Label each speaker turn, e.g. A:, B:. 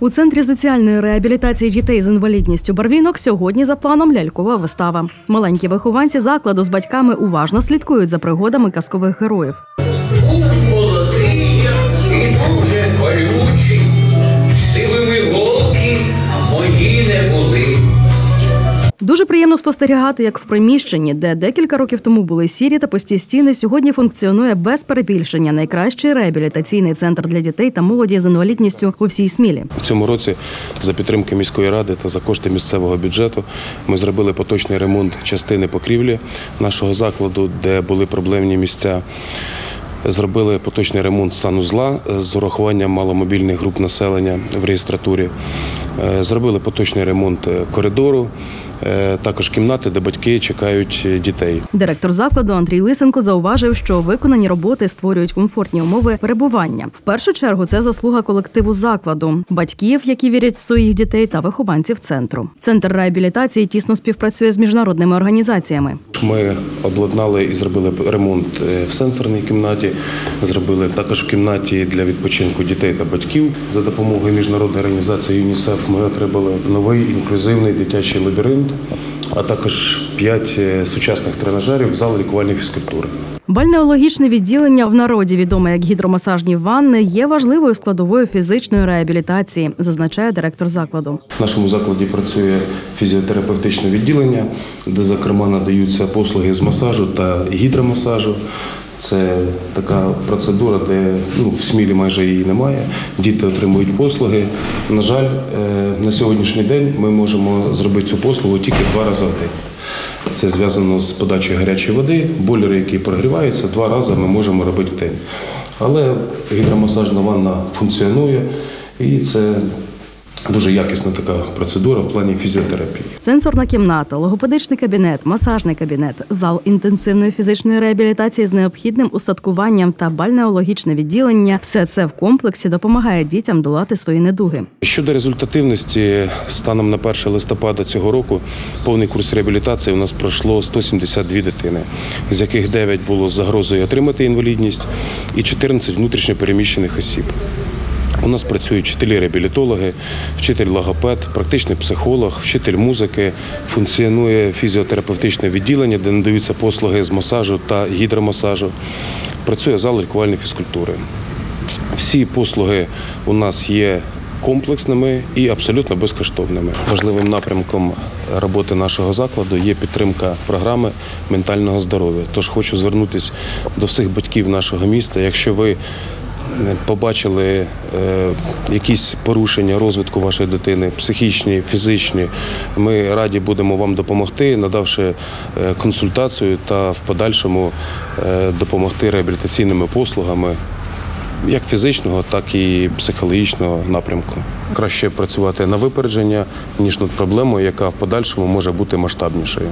A: У центрі соціальної реабілітації дітей з інвалідністю Барвінок сьогодні за планом лялькова вистава. Маленькі вихованці закладу з батьками уважно слідкують за пригодами казкових героїв. Дуже приємно спостерігати, як в приміщенні, де декілька років тому були сірі та пусті стіни, сьогодні функціонує без перебільшення найкращий реабілітаційний центр для дітей та молоді з інвалідністю у всій смілі.
B: В цьому році за підтримки міської ради та за кошти місцевого бюджету ми зробили поточний ремонт частини покрівлі нашого закладу, де були проблемні місця. Зробили поточний ремонт санузла з урахуванням маломобільних груп населення в реєстратурі. Е, Зробили поточний ремонт е, коридору, е, також кімнати, де батьки чекають е, дітей.
A: Директор закладу Андрій Лисенко зауважив, що виконані роботи створюють комфортні умови перебування. В першу чергу це заслуга колективу закладу, батьків, які вірять в своїх дітей, та вихованців центру. Центр реабілітації тісно співпрацює з міжнародними організаціями.
B: Ми обладнали і зробили ремонт е, в сенсорній кімнаті, зробили також в кімнаті для відпочинку дітей та батьків. За допомогою міжнародної організації ЮНІСЕФ ми отримали новий інклюзивний дитячий лабіринт, а також п'ять е, сучасних тренажерів в зал лікувальної фізкультури.
A: Бальнеологічне відділення в народі, відоме як гідромасажні ванни, є важливою складовою фізичної реабілітації, зазначає директор закладу.
B: В нашому закладі працює фізіотерапевтичне відділення, де, зокрема, надаються послуги з масажу та гідромасажу. Це така процедура, де ну, в смілі майже її немає. Діти отримують послуги. На жаль, е, на сьогоднішній день ми можемо зробити цю послугу тільки два рази в день. Це зв'язано з подачею гарячої води, бойлери, які прогріваються, два рази ми можемо робити в день. Але гідромасажна ванна функціонує і це дуже якісна така процедура в плані фізіотерапії.
A: Сенсорна кімната, логопедичний кабінет, масажний кабінет, зал інтенсивної фізичної реабілітації з необхідним устаткуванням та бальнеологічне відділення все це в комплексі допомагає дітям долати свої недуги.
B: Щодо результативності, станом на 1 листопада цього року повний курс реабілітації у нас пройшло 172 дитини, з яких 9 було з загрозою отримати інвалідність і 14 внутрішньо переміщених осіб. У нас працюють вчителі-реабілітологи, вчитель логопед, практичний психолог, вчитель музики, функціонує фізіотерапевтичне відділення, де надаються послуги з масажу та гідромасажу. Працює зал лікувальної фізкультури. Всі послуги у нас є комплексними і абсолютно безкоштовними. Важливим напрямком роботи нашого закладу є підтримка програми ментального здоров'я. Тож хочу звернутися до всіх батьків нашого міста. Якщо ви побачили е, якісь порушення розвитку вашої дитини, психічні, фізичні, ми раді будемо вам допомогти, надавши е, консультацію та в подальшому е, допомогти реабілітаційними послугами як фізичного, так і психологічного напрямку. Краще працювати на випередження, ніж над проблемою, яка в подальшому може бути масштабнішою.